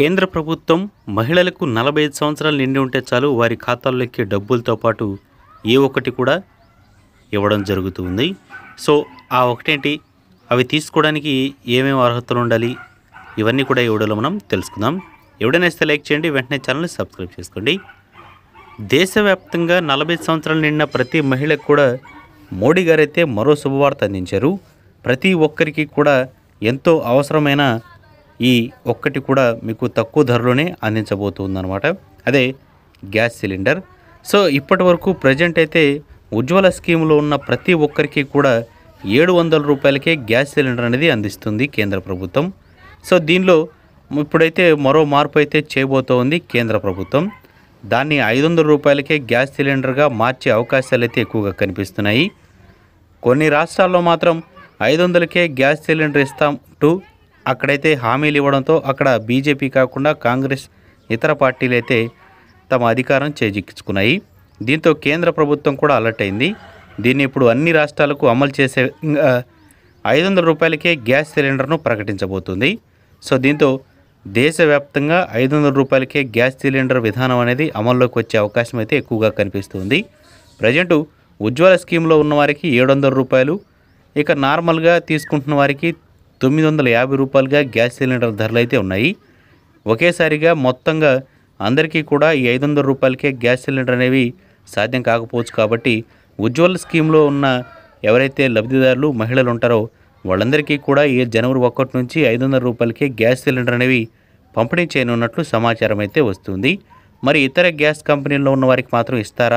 కేంద్ర ప్రభుత్వం మహిళలకు నలభై ఐదు సంవత్సరాలు నిండి ఉంటే చాలు వారి ఖాతాల్లోకి డబ్బులతో పాటు ఏ ఒక్కటి కూడా ఇవ్వడం జరుగుతుంది సో ఆ ఒకటేంటి అవి తీసుకోవడానికి ఏమేమి అర్హతలు ఉండాలి? ఇవన్నీ కూడా ఈ వీడియోలో మనం తెలుసుకుందాం. ఎవడైనా ఇస్తే లైక్ చేయండి వెంటనే ఛానల్ని సబ్స్క్రైబ్ చేసుకోండి. దేశవ్యాప్తంగా నలభై సంవత్సరాలు నిండిన ప్రతి మహిళకు కూడా మోడీ గారైతే మరో శుభవార్త అందించారు. ప్రతి ఒక్కరికి కూడా ఎంతో అవసరమైన ఈ ఒక్కటి కూడా మీకు తక్కువ ధరలోనే అందించబోతుందన్నమాట. అదే గ్యాస్ సిలిండర్. సో ఇప్పటి వరకు ప్రజెంట్ అయితే ఉజ్వల స్కీమ్లో ఉన్న ప్రతి ఒక్కరికి కూడా ఏడు వందల రూపాయలకే గ్యాస్ సిలిండర్ అనేది అందిస్తుంది కేంద్ర ప్రభుత్వం. సో దీనిలో ఇప్పుడైతే మరో మార్పు అయితే చేయబోతోంది కేంద్ర ప్రభుత్వం. దాన్ని ఐదు వందల రూపాయలకే గ్యాస్ సిలిండర్గా మార్చే అవకాశాలు అయితే ఎక్కువగా కనిపిస్తున్నాయి. కొన్ని రాష్ట్రాల్లో మాత్రం ఐదు వందలకే గ్యాస్ సిలిండర్ ఇస్తాం టు అక్కడైతే హామీలు ఇవ్వడంతో అక్కడ బీజేపీ కాకుండా కాంగ్రెస్ ఇతర పార్టీలు అయితే తమ అధికారం చేజిక్కించుకున్నాయి. దీంతో కేంద్ర ప్రభుత్వం కూడా అలర్ట్ అయింది. దీన్ని ఇప్పుడు అన్ని రాష్ట్రాలకు అమలు చేసే ఐదు వందల రూపాయలకే గ్యాస్ సిలిండర్ను ప్రకటించబోతుంది. సో దీంతో దేశవ్యాప్తంగా ఐదు వందల రూపాయలకే గ్యాస్ సిలిండర్ విధానం అనేది అమల్లోకి వచ్చే అవకాశం అయితే ఎక్కువగా కనిపిస్తుంది. ప్రజెంటు ఉజ్వల స్కీమ్లో ఉన్న వారికి ఏడు వందల రూపాయలు ఇక నార్మల్గా తీసుకుంటున్న వారికి తొమ్మిది వందల యాభై రూపాయలుగా గ్యాస్ సిలిండర్ ధరలు అయితే ఉన్నాయి. ఒకేసారిగా మొత్తంగా అందరికీ కూడా ఈ ఐదు వందల రూపాయలకే గ్యాస్ సిలిండర్ అనేవి సాధ్యం కాకపోవచ్చు కాబట్టి ఉజ్వల్ స్కీమ్లో ఉన్న ఎవరైతే లబ్ధిదారులు మహిళలు ఉంటారో వాళ్ళందరికీ కూడా ఈ జనవరి ఒకటి నుంచి ఐదు వందల రూపాయలకే గ్యాస్ సిలిండర్ అనేవి పంపిణీ చేయనున్నట్లు సమాచారం అయితే వస్తుంది. మరి ఇతర గ్యాస్ కంపెనీల్లో ఉన్న వారికి మాత్రం ఇస్తారా?